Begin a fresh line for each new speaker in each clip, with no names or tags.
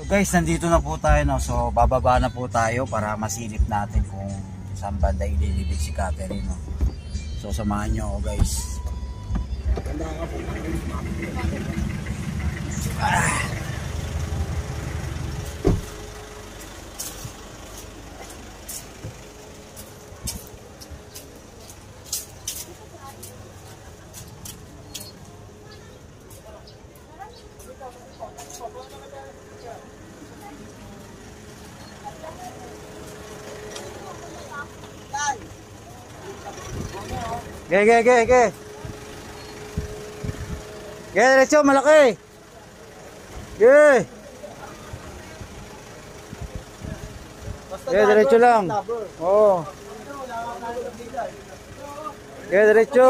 So guys, nandito na po tayo no. So bababa na po tayo para masilip natin kung saan banda ililibig si Catherine no. So samahan niyo ako guys. Ah. Ge, ge, ge, ge. Ge, diretso, malaki. Ge. Ge, diretso lang. Oo. Ge, diretso.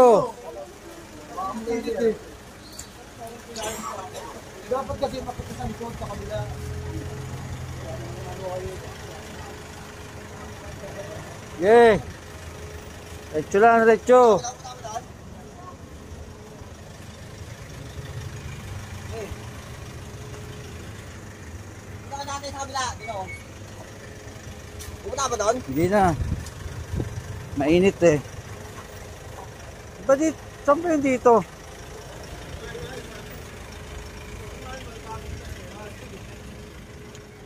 Dapat kasi maputusan ko sa kabila.
Ge. Diretso lang, diretso.
Pupunta ba doon?
Hindi na. Mainit eh. Ba't dito? Saan ba yun dito?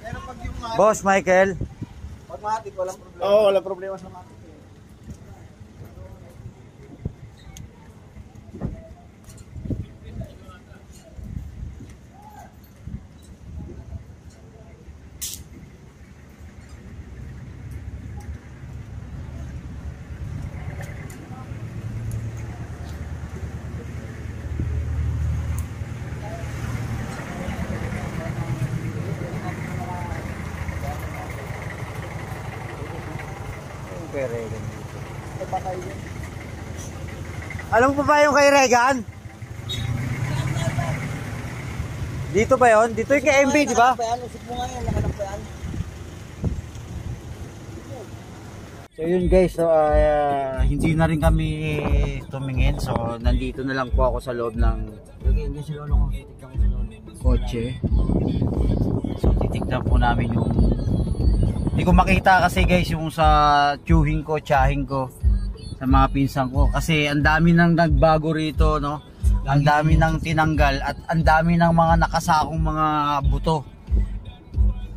Pero pag yung matik,
Boss Michael.
pag matik, walang problema. Oo, oh, walang problema sa matik.
Kay Regan. Alam mo pa ba yung kay Regan? Dito ba yon? Dito yung kay MB, di ba?
Usip mo.
So yun guys, so, ah, hindi na rin kami tumingin. So nandito na lang po ako sa loob ng kotse. So titignan po namin yung hindi ko makita kasi guys yung sa tsuhing ko, tsahin ko sa mga pinsan ko kasi ang dami nang nagbago rito no. Ang dami nang tinanggal at ang dami ng mga nakasakong mga buto.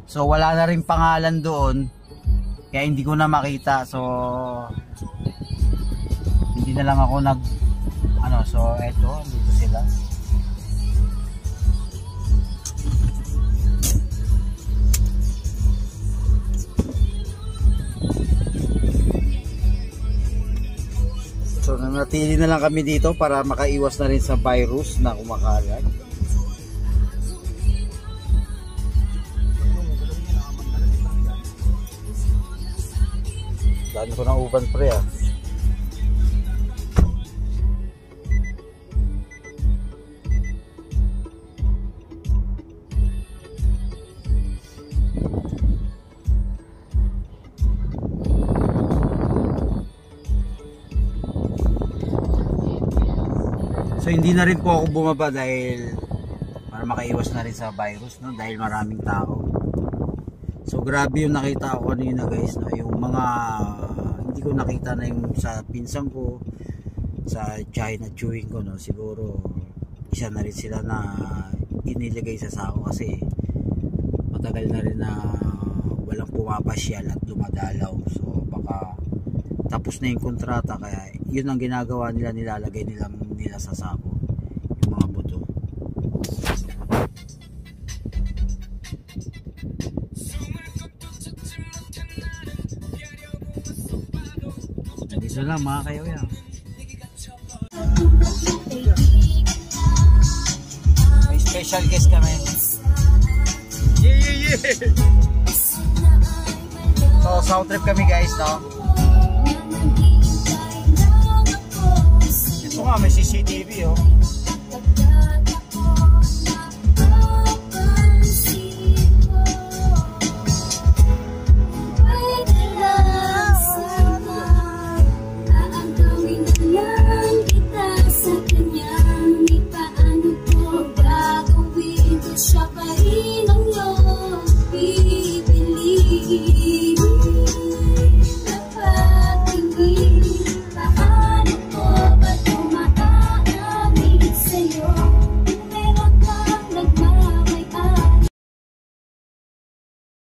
So wala na rin pangalan doon. Kaya hindi ko na makita. So hindi na lang ako nag ano so eto dito sila. So nanatili na lang kami dito para makaiwas na rin sa virus na kumakalat. Dami ko ng uban pre ah. So hindi na rin po ako bumaba dahil para makaiwas na rin sa virus no? Dahil maraming tao. So grabe yung nakita ko kanina guys no? Yung mga hindi ko nakita na yung sa pinsang ko sa China chewing ko no? Siguro isa na rin sila na iniligay sa sako kasi matagal na rin na walang pumapasyal at dumadalaw. So baka tapos na yung kontrata kaya yun ang ginagawa nila nilalagay nilang nila sa sako yung mga buto. Dito lang mga kayo yan. May special guest kami.
Yeah, yeah, yeah!
so south trip kami guys no CCTV oh